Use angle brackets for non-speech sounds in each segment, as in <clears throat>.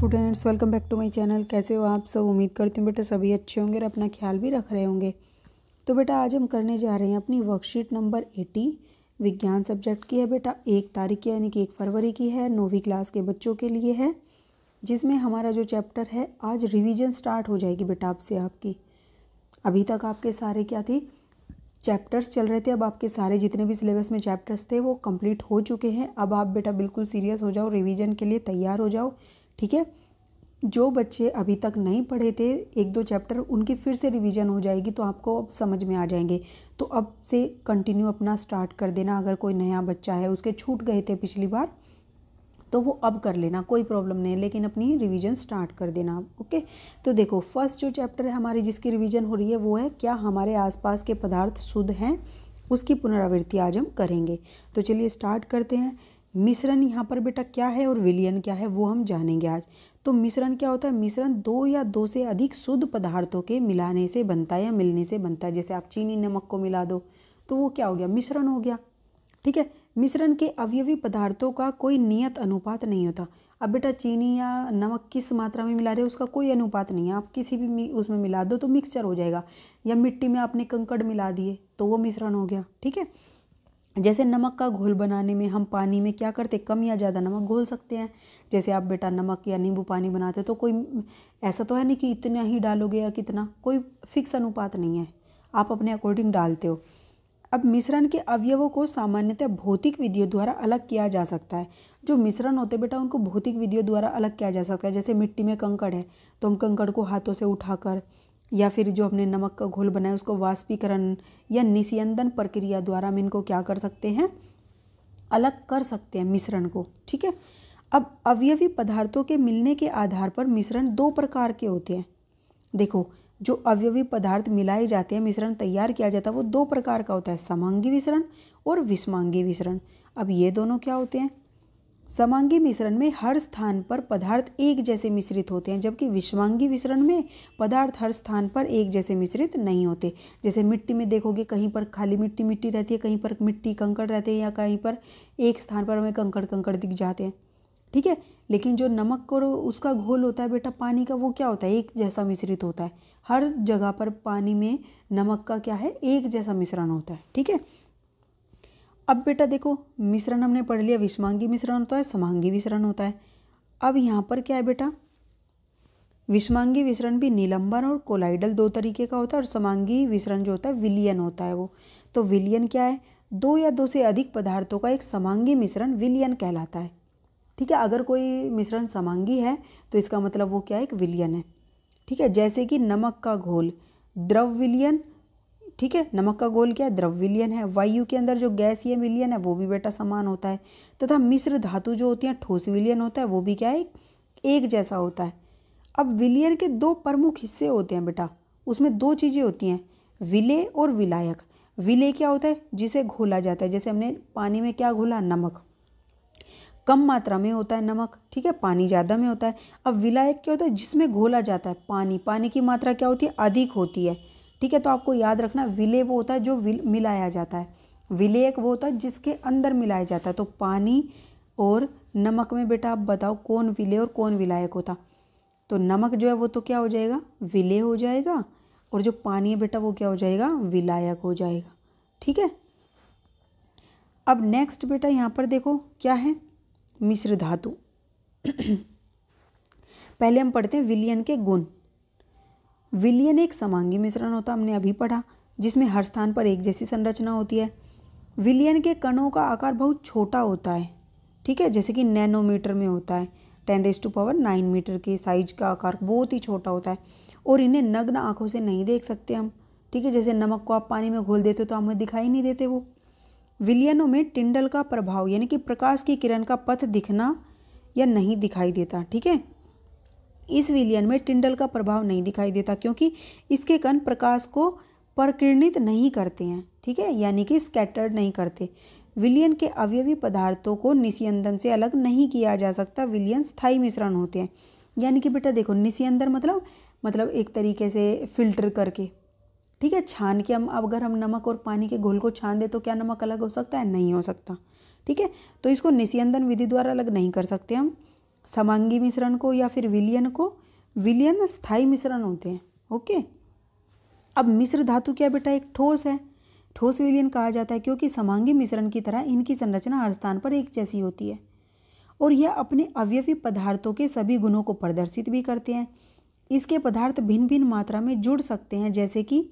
Students welcome back to my channel कैसे हो आप सब? उम्मीद करती हूँ बेटा सभी अच्छे होंगे और अपना ख्याल भी रख रहे होंगे। तो बेटा आज हम करने जा रहे हैं अपनी वर्कशीट नंबर एटी विज्ञान सब्जेक्ट की है बेटा। एक तारीख की यानी कि एक फरवरी की है, नौवीं क्लास के बच्चों के लिए है, जिसमें हमारा जो चैप्टर है, आज रिविज़न स्टार्ट हो जाएगी बेटा आपसे आपकी। अभी तक आपके सारे क्या थी? चैप्टर्स चल रहे थे, अब आपके सारे जितने भी सिलेबस में चैप्टर्स थे, वो कंप्लीट हो चुके हैं। अब आप बेटा बिल्कुल सीरियस हो जाओ रिवीजन के लिए तैयार हो जाओ। ठीक है? जो बच्चे अभी तक नहीं पढ़े थे, एक दो चैप्टर उनकी फिर से रिवीजन हो जाएगी तो आपको अब समझ में आ जाएँगे। तो अब से कंटिन्यू अपना स्टार्ट कर देना, अगर कोई नया बच्चा है, उसके छूट गए थे पिछली बार तो वो अब कर लेना, कोई प्रॉब्लम नहीं है, लेकिन अपनी रिवीजन स्टार्ट कर देना ओके तो देखो फ़र्स्ट जो चैप्टर है हमारी, जिसकी रिवीजन हो रही है, वो है, क्या हमारे आसपास के पदार्थ शुद्ध हैं, उसकी पुनरावृत्ति आज हम करेंगे। तो चलिए स्टार्ट करते हैं। मिश्रण यहाँ पर बेटा क्या है और विलियन क्या है, वो हम जानेंगे आज। तो मिश्रण क्या होता है? मिश्रण दो या दो से अधिक शुद्ध पदार्थों के मिलाने से बनता है या मिलने से बनता है। जैसे आप चीनी नमक को मिला दो तो वो क्या हो गया? मिश्रण हो गया। ठीक है? मिश्रण के अवयवी पदार्थों का कोई नियत अनुपात नहीं होता। अब बेटा चीनी या नमक किस मात्रा में मिला रहे हो, उसका कोई अनुपात नहीं है। आप किसी भी उसमें मिला दो तो मिक्सचर हो जाएगा। या मिट्टी में आपने कंकड़ मिला दिए तो वो मिश्रण हो गया। ठीक है? जैसे नमक का घोल बनाने में हम पानी में क्या करते, कम या ज़्यादा नमक घोल सकते हैं। जैसे आप बेटा नमक या नींबू पानी बनाते तो कोई ऐसा तो है नहीं कि इतना ही डालोगे या कितना, कोई फिक्स अनुपात नहीं है। आप अपने अकॉर्डिंग डालते हो। अब मिश्रण के अवयवों को सामान्यतः भौतिक विधियों द्वारा अलग किया जा सकता है। जो मिश्रण होते बेटा, उनको भौतिक विधियों द्वारा अलग किया जा सकता है। जैसे मिट्टी में कंकड़ है तो हम कंकड़ को हाथों से उठाकर या फिर जो हमने नमक का घोल बनाया उसको वाष्पीकरण या निस्यंदन प्रक्रिया द्वारा हम इनको क्या कर सकते हैं? अलग कर सकते हैं मिश्रण को, ठीक है? अब अवयवी पदार्थों के मिलने के आधार पर मिश्रण दो प्रकार के होते हैं। देखो, जो अवयवी पदार्थ मिलाए जाते हैं, मिश्रण तैयार किया जाता है, वो दो प्रकार का होता है, समांगी मिश्रण और विषमांगी मिश्रण। अब ये दोनों क्या होते हैं? समांगी मिश्रण में हर स्थान पर पदार्थ एक जैसे मिश्रित होते हैं, जबकि विषमांगी मिश्रण में पदार्थ हर स्थान पर एक जैसे मिश्रित नहीं होते। जैसे मिट्टी में देखोगे, कहीं पर खाली मिट्टी मिट्टी रहती है, कहीं पर मिट्टी कंकड़ रहते हैं, या कहीं पर एक स्थान पर हमें कंकड़ कंकड़ दिख जाते हैं। ठीक है? लेकिन जो नमक और उसका घोल होता है बेटा, पानी का, वो क्या होता है? एक जैसा मिश्रित होता है। हर जगह पर पानी में नमक का क्या है? एक जैसा मिश्रण होता है। ठीक है? अब बेटा देखो, मिश्रण हमने पढ़ लिया, विषमांगी मिश्रण होता है, समांगी मिश्रण होता है। अब यहाँ पर क्या है बेटा? विषमांगी विसरण भी निलंबन और कोलाइडल दो तरीके का होता है, और समांगी विसरण जो होता है, विलियन होता है वो। तो विलियन क्या है? दो या दो से अधिक पदार्थों का एक समांगी मिश्रण विलियन कहलाता है। ठीक है, अगर कोई मिश्रण समांगी है तो इसका मतलब वो क्या है? एक विलियन है। ठीक है, जैसे कि नमक का घोल, द्रव विलियन ठीक है, नमक का गोल क्या है? द्रव विलियन है। वायु के अंदर जो गैस या विलियन है, वो भी बेटा समान होता है। तथा मिश्र धातु जो होती है, ठोस विलियन होता है, वो भी क्या है? एक जैसा होता है। अब विलियन के दो प्रमुख हिस्से होते हैं बेटा। उसमें दो चीज़ें होती हैं विले और विलायक। विले क्या होता है? जिसे घोला जाता है। जैसे हमने पानी में क्या घोला? नमक। कम मात्रा में होता है नमक, ठीक है? पानी ज़्यादा में होता है। अब विलायक क्या होता है? जिसमें घोला जाता है, पानी। पानी की मात्रा क्या होती है? अधिक होती है। ठीक है तो आपको याद रखना विले वो होता है जो मिलाया जाता है। विलेयक वो होता है जिसके अंदर मिलाया जाता है। तो पानी और नमक में बेटा आप बताओ कौन विले और कौन विलायक होता। तो नमक जो है वो तो क्या हो जाएगा? विले हो जाएगा और जो पानी है बेटा वो क्या हो जाएगा? विलायक हो जाएगा। ठीक है? अब नेक्स्ट बेटा यहाँ पर देखो क्या है? मिश्र धातु। <clears throat> पहले हम पढ़ते हैं विलियन के गुण। विलियन एक समांगी मिश्रण होता, हमने अभी पढ़ा, जिसमें हर स्थान पर एक जैसी संरचना होती है। विलियन के कणों का आकार बहुत छोटा होता है, ठीक है? जैसे कि नैनोमीटर में होता है, ten raise to power nine metre के साइज़ का आकार बहुत ही छोटा होता है, और इन्हें नग्न आँखों से नहीं देख सकते हम, ठीक है? जैसे नमक को आप पानी में घोल देते हो तो हमें दिखाई नहीं देते वो। विलियनों में टिंडल का प्रभाव, यानी कि प्रकाश की किरण का पथ दिखना या नहीं दिखाई देता, ठीक है? इस विलियन में टिंडल का प्रभाव नहीं दिखाई देता क्योंकि इसके कण प्रकाश को प्रकीर्णित नहीं करते हैं, ठीक है? यानी कि स्कैटर्ड नहीं करते। विलियन के अवयवी पदार्थों को निस्यंदन से अलग नहीं किया जा सकता। विलियन स्थायी मिश्रण होते हैं। यानी कि बेटा देखो, निस्यंदन मतलब मतलब एक तरीके से फ़िल्टर करके, ठीक है? छान के हम, अब अगर हम नमक और पानी के घोल को छान दे तो क्या नमक अलग हो सकता है? नहीं हो सकता, ठीक है? तो इसको निस्यंदन विधि द्वारा अलग नहीं कर सकते हम। समांगी मिश्रण को या फिर विलियन को? विलियन स्थायी मिश्रण होते हैं, ओके? अब मिश्र धातु क्या बेटा? एक ठोस है। ठोस विलियन कहा जाता है क्योंकि समांगी मिश्रण की तरह इनकी संरचना हर स्थान पर एक जैसी होती है। और यह अपने अवयवी पदार्थों के सभी गुणों को प्रदर्शित भी करते हैं। इसके पदार्थ भिन्न भिन्न मात्रा में जुड़ सकते हैं, जैसे कि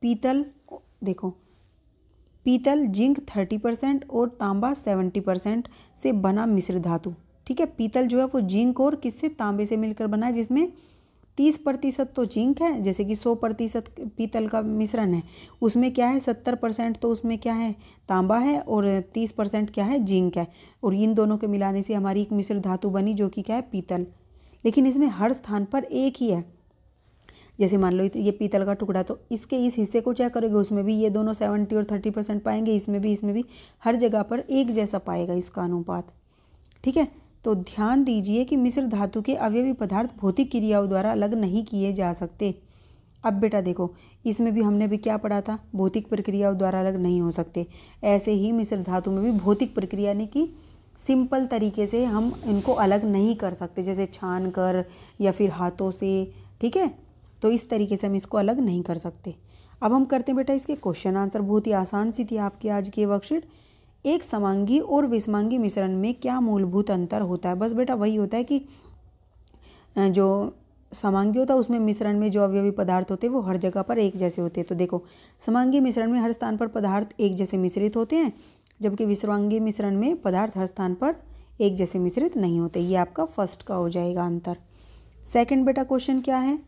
पीतल, देखो, पीतल जिंक थर्टी परसेंट और तांबा सेवेंटी परसेंट से बना मिश्र धातु। ठीक है, पीतल जो है वो जिंक और किससे? तांबे से मिलकर बना है, जिसमें तीस प्रतिशत तो जिंक है, जैसे कि सौ प्रतिशत पीतल का मिश्रण है। उसमें क्या है? सत्तर परसेंट तो उसमें क्या है? तांबा है और तीस परसेंट क्या है? जिंक है। और इन दोनों के मिलाने से हमारी एक मिश्र धातु बनी, जो कि क्या है? पीतल। लेकिन इसमें हर स्थान पर एक ही है। जैसे मान लो ये पीतल का टुकड़ा तो इसके इस हिस्से को चेक करोगे? उसमें भी ये दोनों सेवेंटी और थर्टी परसेंट पाएँगे, इसमें भी इसमें भी। हर जगह पर एक जैसा पाएगा इसका अनुपात। ठीक है? तो ध्यान दीजिए कि मिश्र धातु के अवयवी पदार्थ भौतिक क्रियाओं द्वारा अलग नहीं किए जा सकते। अब बेटा देखो, इसमें भी हमने भी क्या पढ़ा था? भौतिक प्रक्रियाओं द्वारा अलग नहीं हो सकते। ऐसे ही मिश्र धातु में भी भौतिक प्रक्रिया यानी कि सिंपल तरीके से हम इनको अलग नहीं कर सकते, जैसे छान कर या फिर हाथों से, ठीक है? तो इस तरीके से हम इसको अलग नहीं कर सकते। अब हम करते हैं बेटा इसके क्वेश्चन आंसर। बहुत ही आसान सी थी आपकी आज की वर्कशीट एक समांगी और विषमांगी मिश्रण में क्या मूलभूत अंतर होता है? बस बेटा वही होता है कि जो समांगी होता है, उसमें मिश्रण में जो अवयवी पदार्थ होते हैं, वो हर जगह पर एक जैसे होते हैं। तो देखो, समांगी मिश्रण में हर स्थान पर पदार्थ एक जैसे मिश्रित होते हैं, जबकि विश्वांगी मिश्रण में पदार्थ हर स्थान पर एक जैसे मिश्रित नहीं होते। ये आपका फ़र्स्ट का हो जाएगा अंतर। सेकंड बेटा क्वेश्चन क्या है?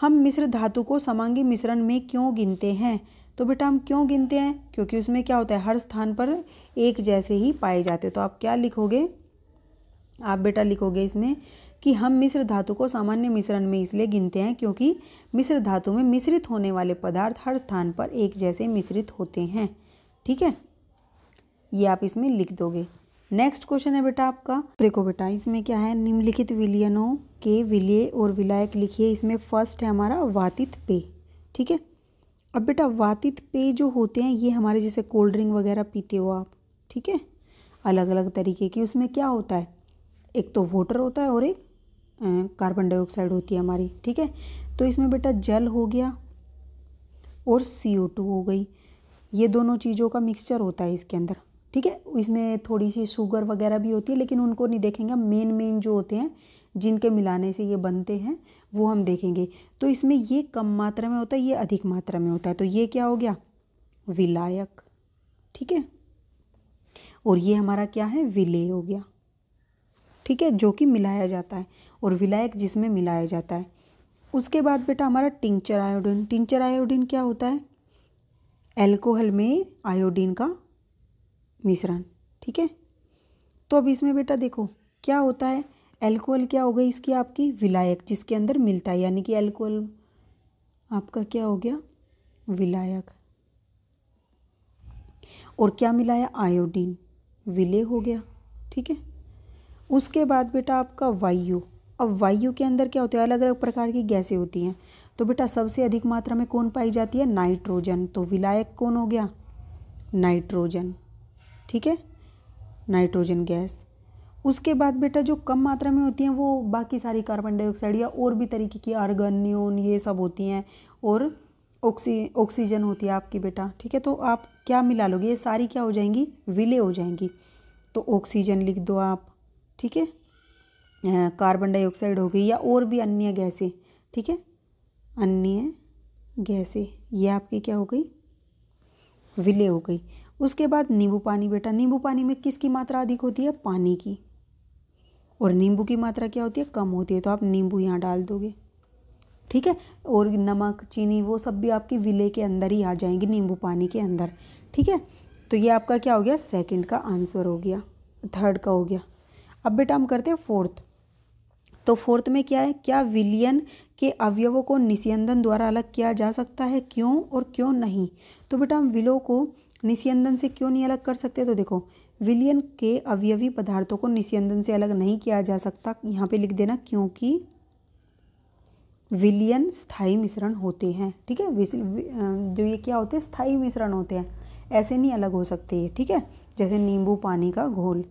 हम मिश्र धातु को समांगी मिश्रण में क्यों गिनते हैं? तो बेटा हम क्यों गिनते हैं? क्योंकि उसमें क्या होता है, हर स्थान पर एक जैसे ही पाए जाते हो। तो आप क्या लिखोगे? आप बेटा लिखोगे इसमें कि हम मिश्र धातु को सामान्य मिश्रण में इसलिए गिनते हैं क्योंकि मिश्र धातु में मिश्रित होने वाले पदार्थ हर स्थान पर एक जैसे मिश्रित होते हैं। ठीक है? ये आप इसमें लिख दोगे। नेक्स्ट क्वेश्चन है बेटा आपका। देखो बेटा, इसमें क्या है? निम्नलिखित विलियनों के विलय और विलायक लिखिए। इसमें फ़र्स्ट है हमारा वातित पे। ठीक है? अब बेटा वातित पेय जो होते हैं, ये हमारे जैसे कोल्ड ड्रिंक वगैरह पीते हो आप, ठीक है? अलग अलग तरीके की उसमें क्या होता है? एक तो वाटर होता है और एक कार्बन डाइऑक्साइड होती है हमारी, ठीक है? तो इसमें बेटा जल हो गया और सी ओ टू हो गई। ये दोनों चीज़ों का मिक्सचर होता है इसके अंदर, ठीक है? इसमें थोड़ी सी शुगर वगैरह भी होती है, लेकिन उनको नहीं देखेंगे। मेन मेन जो होते हैं जिनके मिलाने से ये बनते हैं, वो हम देखेंगे। तो इसमें ये कम मात्रा में होता है, ये अधिक मात्रा में होता है। तो ये क्या हो गया? विलायक। ठीक है? और ये हमारा क्या है? विलेय हो गया। ठीक है? जो कि मिलाया जाता है। और विलायक जिसमें मिलाया जाता है। उसके बाद बेटा हमारा टिंचर आयोडीन। टिंचर आयोडीन क्या होता है? एल्कोहल में आयोडीन का मिश्रण। ठीक है? तो अब इसमें बेटा देखो, क्या होता है? एल्कोहल क्या हो गई इसकी आपकी? विलायक, जिसके अंदर मिलता है, यानी कि एल्कोहल। आपका क्या हो गया? विलायक। और क्या मिलाया आयोडीन। विलय हो गया, ठीक है? उसके बाद बेटा आपका वायु। अब वायु के अंदर क्या होता है? अलग अलग प्रकार की गैसें होती हैं। तो बेटा सबसे अधिक मात्रा में कौन पाई जाती है? नाइट्रोजन। तो विलायक कौन हो गया? नाइट्रोजन, ठीक है? Nitrogen gas. उसके बाद बेटा जो कम मात्रा में होती हैं, वो बाकी सारी कार्बन डाइऑक्साइड या और भी तरीके की आर्गन, न्यून, ये सब होती हैं और ऑक्सी, ऑक्सीजन होती है आपकी बेटा, ठीक है? तो आप क्या मिला लोगे? ये सारी क्या हो जाएँगी? विले हो जाएँगी। तो ऑक्सीजन लिख दो आप, ठीक है? कार्बन डाइऑक्साइड हो गई या और भी अन्य गैसें, ठीक है? अन्य गैसें, ये आपकी क्या हो गई? विले हो गई। उसके बाद नींबू पानी बेटा, नींबू पानी में किसकी मात्रा अधिक होती है? पानी की। और नींबू की मात्रा क्या होती है? कम होती है तो आप नींबू यहाँ डाल दोगे। ठीक है? और नमक, चीनी, वो सब भी आपकी विले के अंदर ही आ जाएँगी, नींबू पानी के अंदर। ठीक है? तो ये आपका क्या हो गया? सेकंड का आंसर हो गया। थर्ड का हो गया। अब बेटा हम करते हैं फोर्थ तो फोर्थ में क्या है? क्या विलियन के अवयवों को निस्यंदन द्वारा अलग किया जा सकता है? क्यों और क्यों नहीं? तो बेटा हम विलो को निस्यंदन से क्यों नहीं अलग कर सकते? तो देखो विलियन के अवयवी पदार्थों को निस्यंदन से अलग नहीं किया जा सकता। यहाँ पे लिख देना, क्योंकि विलियन स्थायी मिश्रण होते हैं, ठीक है? जो ये क्या होते हैं? स्थायी मिश्रण होते हैं। ऐसे नहीं अलग हो सकते ये, ठीक है? जैसे नींबू पानी का घोल,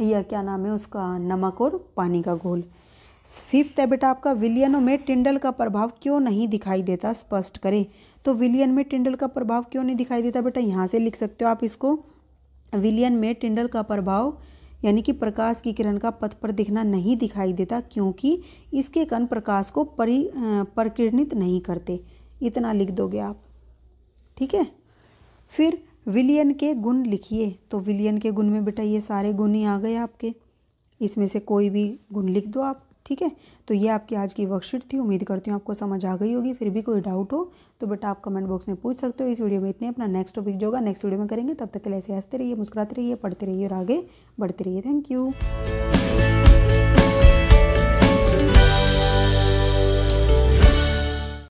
या क्या नाम है उसका, नमक और पानी का घोल। फिफ्थ है बेटा आपका, विलियनों में टिंडल का प्रभाव क्यों नहीं दिखाई देता? स्पष्ट करें। तो विलियन में टिंडल का प्रभाव क्यों नहीं दिखाई देता बेटा? यहाँ से लिख सकते हो आप इसको। विलियन में टिंडल का प्रभाव यानी कि प्रकाश की किरण का पथ पर दिखना नहीं दिखाई देता क्योंकि इसके कण प्रकाश को परि प्रकीर्णित नहीं करते। इतना लिख दोगे आप। ठीक है? फिर विलियन के गुण लिखिए। तो विलियन के गुण में बेटा ये सारे गुण ही आ गए आपके। इसमें से कोई भी गुण लिख दो आप। ठीक है? तो ये आपकी आज की वर्कशीट थी। उम्मीद करती हूँ आपको समझ आ गई होगी, फिर भी कोई डाउट हो तो बेटा आप कमेंट बॉक्स में पूछ सकते हो। इस वीडियो में इतने अपना नेक्स्ट टॉपिक जो होगा नेक्स्ट वीडियो में करेंगे। तब तक के लिए ऐसे हँसते रहिए, मुस्कुराते रहिए, पढ़ते रहिए और आगे बढ़ते रहिए। Thank you